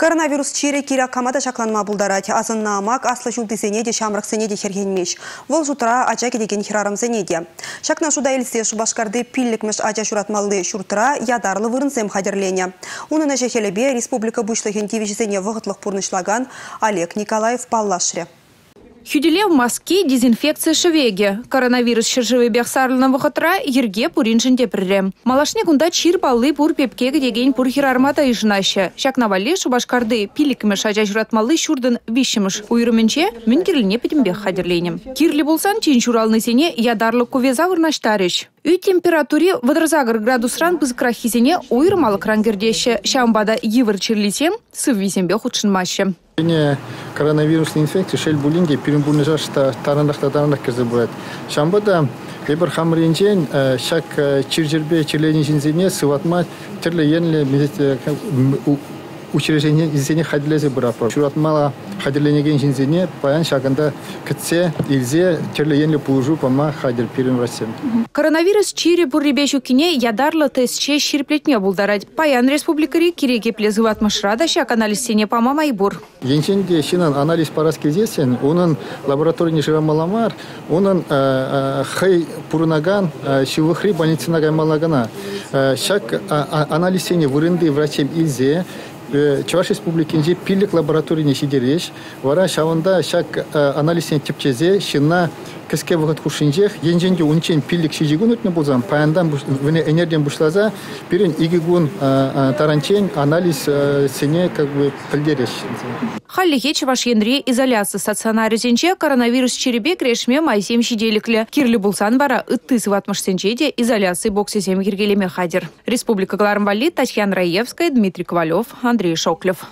Коронавирус чире кире камада шакланма булдарать. Азынна амак аслы жулдысене де шамрық сене де хергенмеш. Вол жутра ача кедеген хирарым сене де. Шакна шуда елсе шубашкарды пиллікмеш ача шуратмалды шуртра ядарлы вырынсем хадерлене. Унына жехелебе республика бушлыхен тивишесене вғытлық пурнышлаган Олег Николаев паллашре. Хюделе в дезинфекция шевеге. Коронавирус шыржывы бяхсарлына вұқытыра ерге пуриншін депірре. Малашне күнда чир балы пур пепке деген пур хирармата ишынашы. Шакнавале шубашкарды пилікіміш ажа журатмалы шурдын вишіміш. Уйрымінче мін кирліне петімбе хадерленем. Кирлі болсан чин шуралны сене ядарлы вырнаштарыш. Үй температуре градус градусран бызкра хизене. Шамбада евір чирлисем, сыв визембе худшынмашы. Koronaviruslu infeksiya şel bulinge pirin bunu jaşta tarandakta tarandак kirzi bulat. Şambada Лебір хамринчен шак чиржербе чирленин жинзене сыватма тирле енле учреждение изене хадилезе бурапыр. Шуратмала хадирленеген жинзене паян шагында кітсе илзе терле енле пулжу пама хадир пирин расем. Коронавирус чири буррибешу кине ядарлы тестче ширплетме булдарать. Паян республикари киреге плезыват машрада шак анализ сене пама майбур. Енченде шинан анализ парас кезесен, onun лабораторийный живамаламар, onun хай пурунаган шивыхри больницинагай малагана. Шак анализ сене вырынды врачем илзе, Чуваш республикинже пилік лабораторийне сидереш, вара шавында шак анализен типчезе, шына кіске вғыт хушинжех, енженге унчен пилік шижигун өтіне болзам, паяндан віне энергиям бушлаза, пирен игигун таранчен анализ сене как бы пілдереш. Халлихе Чуваш енре изоляция стационары зенче коронавирус черебе крешме майсем шиделіклі. Кирлі булсан бара ытты сыватмыш сенчеде изоляции боксесем киргелеме хадер. Республика Глармбали, Татьяна Раевская, Дмитрий Ковалев, Андрей Шоклев.